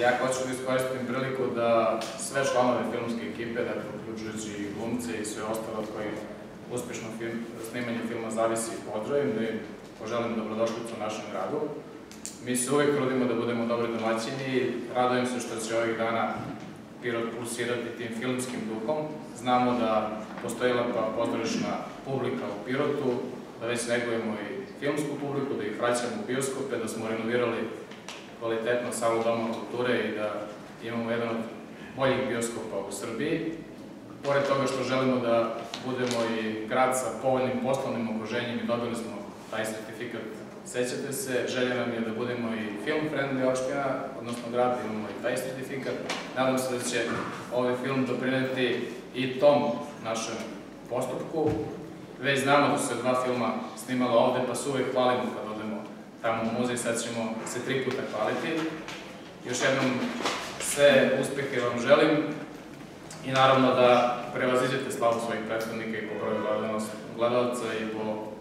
Ja hoću da iskoristim priliku da sve članove filmske ekipe, dakle, uključujući i glumce i sve ostalo od koji uspešno snimanje filma zavisi pozdravim, da im poželim dobrodošlicu u našem gradu. Mi se uvek trudimo da budemo dobri domaćini, radujem se što će ovih dana Pirot pulsirati tim filmskim duhom. Znamo da postoji lepa pozdravišna publika u Pirotu, da već negujemo i filmsku publiku, da ih vraćamo u bioskope, da smo renovirali kvalitetno salu Doma kulture i da imamo jedan od boljih bioskopa u Srbiji. Pored toga što želimo da budemo i grad sa povoljnim poslovnim okruženjem i dobili smo taj sertifikat Sećate se, želja nam je da budemo i film friendly opština, odnosno grad, da imamo i taj sertifikat. Nadam se da će ovaj film doprineti i tom našem postupku. Već znamo da su se dva filma snimala ovde, pa se uvek hvalimo kad odemo tamo u muzej, sad ćemo se tri puta hvaliti. Još jednom sve uspehe vam želim i naravno da prevaziđete slavu svojih prethodnika i po broju gledalca i po.